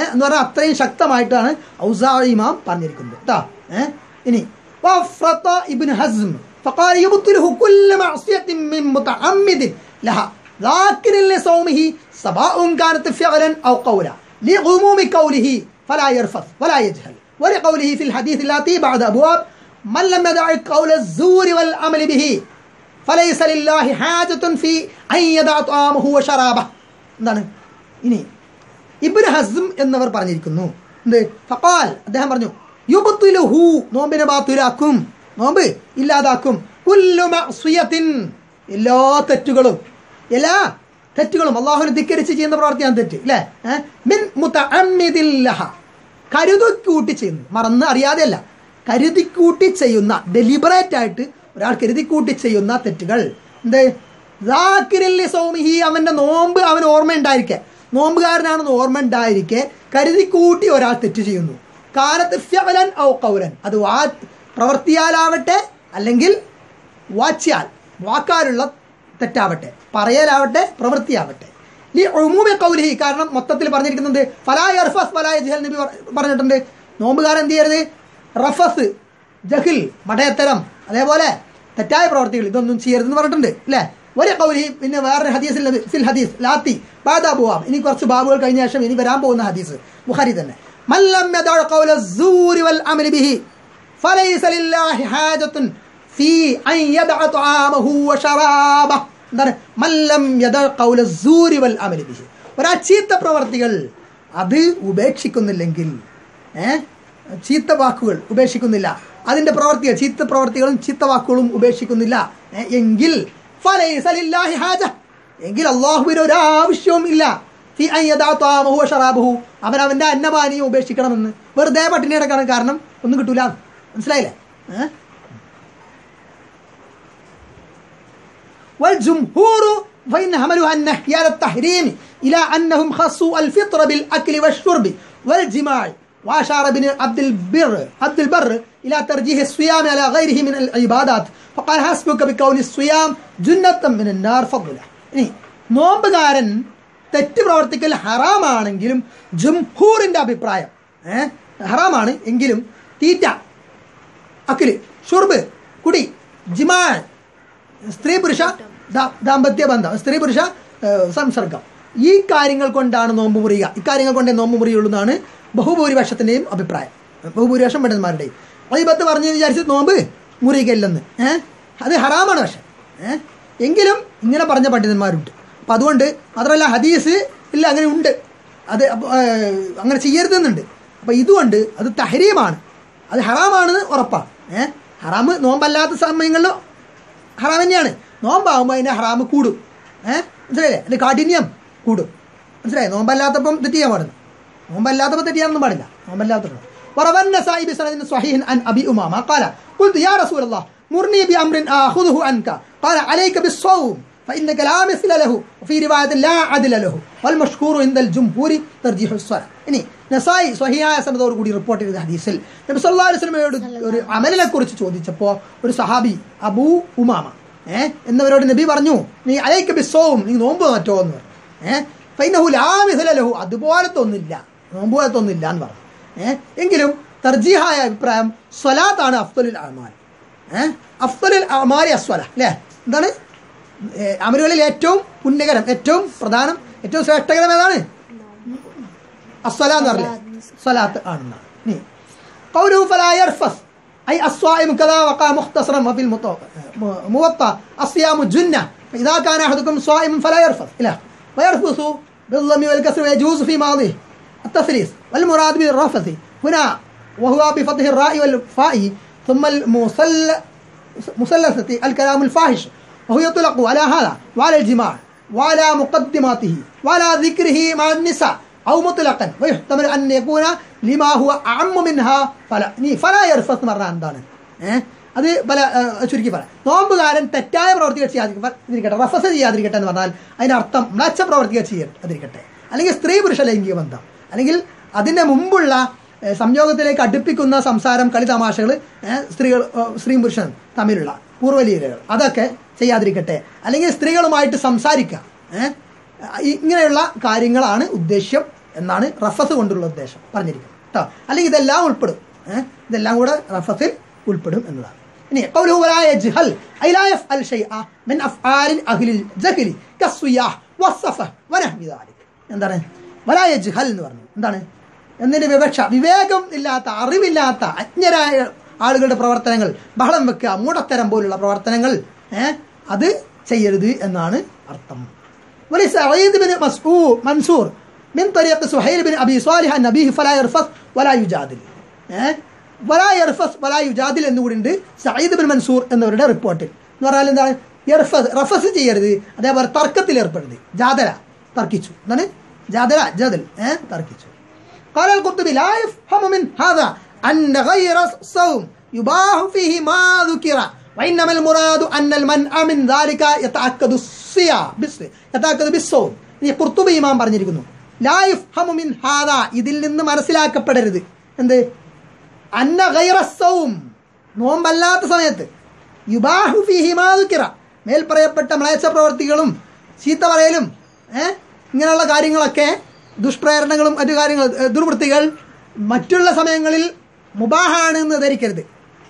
എന്ന് പറഞ്ഞാൽ അത്രയും ശക്തമായിട്ടാണ് ഔസാ ഇമാം പറഞ്ഞിരിക്കുന്നത് കേട്ടോ ഏ ഇനി വഫ്രത്ത ഇബ്നു ഹസ്ം فقال يبطله كل معصية من متعمد لها لكن لصومه سواء كانت فعلا أو قولا لعموم قوله فلا يرفث ولا يجهل ولقوله في الحديث التي بعد أبواب من لم يدع قول الزور والعمل به فليس لله حاجة في أن يدع طعامه وشرابه എന്താണ് ഇനി ഇബ്നു ഹസ്ം എന്നവർ പറഞ്ഞിരിക്കുന്നു. എന്ത്? ഫപ്പാൽ അദ്ദേഹം പറഞ്ഞു യുബ്തിലുഹു നോമ്പിനെ ബാത്തുലാക്കും. നോമ്പ് ഇല്ലാതാക്കും. എല്ലാ തെറ്റുകളും എല്ലാ തെറ്റുകളും അള്ളാഹുവിനെ ധിക്കരിച്ച് ചെയ്യുന്ന പ്രവർത്തിയാണ് തെറ്റ് അല്ലേ? മിൻ മുതഅമ്മിദില്ലഹ കരുതിക്കൂട്ടി ചെയ്യുന്നു. മറന്ന് അറിയാതെയല്ല. കരുതിക്കൂട്ടി ചെയ്യുന്ന ഡെലിബറേറ്റ് ആയിട്ട് ഒരാൾ കരുതിക്കൂട്ടി ചെയ്യുന്ന തെറ്റുകൾ. എന്ത്? സൗമിഹി അവന്റെ നോമ്പ് അവൻ ഓർമ്മ ഉണ്ടായിരിക്കെ നോമ്പുകാരനാണെന്ന് ഓർമ്മ ഉണ്ടായിരിക്കെ കരുതിക്കൂട്ടി ഒരാൾ തെറ്റ് ചെയ്യുന്നു. കാലത്ത് ഫ്യവലൻ ഔ കൗരൻ അത് വാ പ്രവർത്തിയാലാവട്ടെ അല്ലെങ്കിൽ വാച്യാൽ വാക്കാലുള്ള തെറ്റാവട്ടെ പറയലാവട്ടെ പ്രവൃത്തിയാവട്ടെ. ഈ ഒഴുമൂമെ കൗലി കാരണം മൊത്തത്തിൽ പറഞ്ഞിരിക്കുന്നുണ്ട് ഫലായ അർഫസ് ഫലായ ജഹൽ നബി പറഞ്ഞിട്ടുണ്ട്. നോമ്പുകാരൻ എന്ത് ചെയ്യരുത്? റഫസ് ജഹിൽ മടയത്തരം അതേപോലെ തെറ്റായ പ്രവർത്തികൾ ഇതൊന്നും ചെയ്യരുതെന്ന് പറഞ്ഞിട്ടുണ്ട് അല്ലേ? ഒരു കൗലി പിന്നെ വേറൊരു ഹദീസിൽ സിൽ ഹദീസ് ലാത്തി ബാദാ പോവാം ഇനി കുറച്ച് ബാബുകൾ കഴിഞ്ഞ ശേഷം ഇനി വരാൻ പോകുന്ന ഹദീസ് ബുഹാരി തന്നെ. ഒരാ ചീത്ത പ്രവർത്തികൾ അത് ഉപേക്ഷിക്കുന്നില്ലെങ്കിൽ ഏ? ചീത്ത വാക്കുകൾ ഉപേക്ഷിക്കുന്നില്ല. അതിന്റെ പ്രവർത്തികൾ ചീത്ത പ്രവർത്തികളും ചീത്ത വാക്കുകളും ഉപേക്ഷിക്കുന്നില്ല. എങ്കിൽ ഹാജ എങ്കിൽ അള്ളാഹുവിന് ഒരാവശ്യവും ഇല്ല ഫി അൻ യദഅ ത്വാമഹു വശറാബഹു അവൻ അവൻ്റെ അന്നപാനീയം ഉപേക്ഷിക്കണമെന്ന് വെറുതെ പട്ടിണി കിടക്കണം കാരണം ഒന്നും കിട്ടൂല മനസ്സിലായില്ലേ ഏഹ് والجمهور فإن حملوا النهي على التحريم إلى أنهم خصوا الفطر بالأكل والشرب والجماع وأشار ابن عبد البر عبد البر إلى ترجيح الصيام على غيره من العبادات فقال حسبك بكون الصيام جنة من النار فضلا ഇനി നോമ്പുകാരൻ തെറ്റ് പ്രവർത്തിക്കൽ ഹറാമാണെങ്കിലും ജംഹൂറിൻ്റെ അഭിപ്രായം ഏഹ് ഹറാമാണ് എങ്കിലും തീറ്റ അക്കില് ഷുർബ് കുടി ജിമാൻ സ്ത്രീ പുരുഷ ദാ- ദാമ്പത്യ ബന്ധം സ്ത്രീ പുരുഷ ഏഹ്, സംസർഗം ഈ കാര്യങ്ങൾ കൊണ്ടാണ് നോമ്പ് മുറിയുക. ഇക്കാര്യങ്ങൾ കൊണ്ടേ നോമ്പ് മുറിയുള്ളൂ എന്നാണ് ബഹുഭൂരിപക്ഷത്തിന്റെയും അഭിപ്രായം. ബഹുഭൂരിപക്ഷം പണ്ഡിതന്മാരുടെയും വൈബത്ത് പറഞ്ഞു വിചാരിച്ച് നോമ്പ് മുറിയുകയില്ലെന്ന് ഏഹ് അത് ഹറാമാണ് പക്ഷെ. ഏഹ് എങ്കിലും ഇങ്ങനെ പറഞ്ഞ പണ്ഡിതന്മാരുണ്ട്. അപ്പം അതുകൊണ്ട് മാത്രമല്ല ഹദീസ് ഇല്ല അങ്ങനെ ഉണ്ട്. അത് അങ്ങനെ ചെയ്യരുതെന്നുണ്ട്. അപ്പം ഇതുകൊണ്ട് അത് തഹരീമാണ്. അത് ഹറാമാണെന്ന് ഉറപ്പാണ്. ഏഹ് ഹറാമ് നോമ്പല്ലാത്ത സമയങ്ങളിൽ ഹറാം തന്നെയാണ്. നോമ്പാകുമ്പോൾ അതിന്റെ ഹറാമ് കൂടും. ഏഹ് മനസ്സിലായില്ലേ? അതിന്റെ കാഠിന്യം. കൂടും മനസ്സിലായി നോമ്പല്ലാത്തപ്പം തെറ്റ് ചെയ്യാൻ പാടില്ല നോമ്പല്ലാത്തപ്പോൾ തെറ്റ് ചെയ്യാനൊന്നും പാടില്ല നോമ്പല്ലാത്തപ്പോൾ وروى النسائي بسند صحيح عن ابي امامه قال قلت يا رسول الله مرني بامر اخذه عنك قال عليك بالصوم فانك لا مثل له وفي روايه لا عدل له والمشهور عند الجمهور ترجيح الصلاه ഇനി നസായി സ്വഹിയായ സനതോട് കൂടി റിപ്പോർട്ട് ചെയ്ത ഹദീസിൽ നബി സല്ലല്ലാഹു അലൈഹി വസല്ലമയോട് ഒരു അമലിനെ കുറിച്ച് ചോദിച്ചപ്പോൾ ഒരു സഹാബി അബൂ ഉമാമ ഏ എന്നവരോട് നബി പറഞ്ഞു നീ അലൈക്ക് ബിസ്സോവും നീ നോമ്പ് മാറ്റോ എന്ന് പറഞ്ഞു ഏഹ് ഫൈനഹു ലാമിഹലഹു അതുപോലത്തെ ഒന്നില്ല നോമ്പ് പോലത്തെ ഒന്നില്ല എന്ന് പറഞ്ഞു ഏഹ് എങ്കിലും തർജീഹായ അഭിപ്രായം സ്വലാത്താണ് അഫ്ദലുൽ അമാൽ ഏഹ് അഫ്ദലുൽ അമാലി അസ്വല അല്ലേ എന്താണ് ഏഹ് അമലുകളിൽ ഏറ്റവും പുണ്യകരം ഏറ്റവും പ്രധാനം ഏറ്റവും ശ്രേഷ്ഠകരം ഏതാണ് അസ്വല എന്ന് പറഞ്ഞില്ലേ സ്വലാത്ത് ആണെന്നാണ് ഇനി قوله فلا يرفث أي الصائم كذا وقع مختصرا وفي المطو- موطأ الصيام جنة فإذا كان أحدكم صائما فلا يرفث إلى ويرفث بالضم والكسر ويجوز في ماضيه. التثليث والمراد بالرفث. هنا وهو بفتح الراء والفاء. ثم المثلثة الكلام الفاحش. وهو يطلق على هذا وعلى الجماع وعلى مقدماته وعلى ذكره مع النساء أو مطلقا. ويحتمل أن يكون لما هو أعم منها. فلا فلا يرفث مرة عن ذلك إيه؟ അത് പല ചുരുക്കി പറയാം. നോമ്പുകാരൻ തെറ്റായ പ്രവർത്തികൾ ചെയ്യാതിരിക്കട്ടെ റഫസ് ചെയ്യാതിരിക്കട്ടെ എന്ന് പറഞ്ഞാൽ അതിനർത്ഥം മ്ലച്ച പ്രവർത്തികൾ ചെയ്യാതിരിക്കട്ടെ അല്ലെങ്കിൽ സ്ത്രീ പുരുഷ ലൈംഗിക ബന്ധം. അല്ലെങ്കിൽ അതിന്റെ മുമ്പുള്ള സംയോഗത്തിലേക്ക് അടുപ്പിക്കുന്ന സംസാരം കളി തമാശകൾ സ്ത്രീകൾ സ്ത്രീയും പുരുഷനും തമ്മിലുള്ള പൂർവലീലകൾ അതൊക്കെ ചെയ്യാതിരിക്കട്ടെ. അല്ലെങ്കിൽ സ്ത്രീകളുമായിട്ട് സംസാരിക്കുക ഇങ്ങനെയുള്ള കാര്യങ്ങളാണ് ഉദ്ദേശ്യം എന്നാണ് റഫസ് കൊണ്ടുള്ള ഉദ്ദേശം പറഞ്ഞിരിക്കുന്നത്. കേട്ടോ അല്ലെങ്കിൽ ഇതെല്ലാം ഉൾപ്പെടും. ഇതെല്ലാം കൂടെ റഫസിൽ ഉൾപ്പെടും എന്നതാണ്. ഇനി കൗലുഹുവലായ ജഹൽ ഐലായ അൽ ഷൈഅ മിൻ അഫ്ആലിൽ അഹ്ലിൽ ജഹലി കസ്വിയാഹ് വസ്സഫ വനഹ്മി ദാലിക്. എന്താണ്? വലായ ജഹൽ എന്ന് പറഞ്ഞു. എന്താണ്? എന്നിന് വിവക്ഷ വിവേകം ഇല്ലാത്ത അറിവില്ലാത്ത അജ്ഞരായ ആളുകളുടെ പ്രവർത്തനങ്ങൾ ബഹളം വെക്കുക മൂടത്തരം പോലുള്ള പ്രവർത്തനങ്ങൾ അത് ചെയ്യരുത് എന്നാണ് അർത്ഥം. മൻസൂർ മിൻ സുഹൈൽ ബിൻ അബി സ്വാലിഹ നബീഹ് ഫലാ ഇർഫസ് വലാ യുജാദിൽ. ഏഹ് വലാ യർഫസ് വലാ യുജാദിൽ എന്നുകൂടി ഉണ്ട് സയ്യിദ് ബിൻ മൻസൂർ എന്നവരുടെ റിപ്പോർട്ടിൽ എന്ന് പറഞ്ഞാൽ എന്താണ് യർഫസ് റഫസ് ചെയ്യരുത് അതേപോലെ തർക്കത്തിൽ ഏർപ്പെടരുത് ജാതല തർക്കിച്ചു എന്താണ് ജാതല ജാദൽ ഏഹ് തർക്കിച്ചു قال القرطبي لا يفهم من هذا أن غير الصوم يباح فيه ما ذكر وإنما المراد أن المنع من ذلك يتأكد الصيام بالص- يتأكد بالصوم ഈ കുർത്തുബി ഇമാം പറഞ്ഞിരിക്കുന്നു ലാ യുഫ്ഹമു മിൻ ഹാദ ഇതിൽ നിന്ന് മനസ്സിലാക്കപ്പെടരുത് എന്ത് അന്ന ഗൈറസവും നോമ്പല്ലാത്ത സമയത്ത്. യുബാഹു ഫിഹി മാ ദുക്കിറ. മേൽ പറയപ്പെട്ട മ്ലേച്ഛ പ്രവർത്തികളും ചീത്ത പറയലും ഇങ്ങനെയുള്ള കാര്യങ്ങളൊക്കെ ദുഷ്പ്രേരണകളും മറ്റു കാര്യങ്ങൾ ദുർവൃത്തികൾ മറ്റുള്ള സമയങ്ങളിൽ മുബാഹാണ് എന്ന് ധരിക്കരുത്.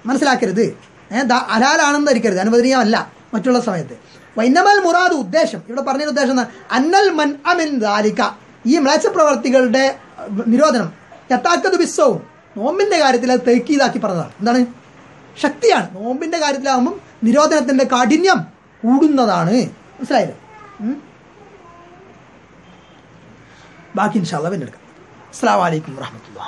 മനസ്സിലാക്കരുത്. ഹലാലാണെന്ന് ധരിക്കരുത്. അനുവദനീയമല്ല മറ്റുള്ള സമയത്ത്. വൈനമൽ മുറാദ് ഉദ്ദേശം. ഇവിടെ പറഞ്ഞ ഉദ്ദേശം അന്നൽ മൻ അമിൻ ദാലിക. ഈ മ്ലേച്ഛ പ്രവർത്തികളുടെ നിരോധനം. യഥാക്കത് ബിസ്സവും നോമ്പിന്റെ കാര്യത്തിൽ അത് തെക്കീതാക്കി പറഞ്ഞതാണ്. എന്താണ്? ശക്തിയാണ്. നോമ്പിന്റെ കാര്യത്തിലാകുമ്പം നിരോധനത്തിന്റെ കാഠിന്യം കൂടുന്നതാണ്. മനസ്സിലായില്ലേ? ബാക്കി ഇൻഷാല്ല പിന്നെടുക്കാം. അസ്സാം വലൈക്കും വാഹമത്തുള്ള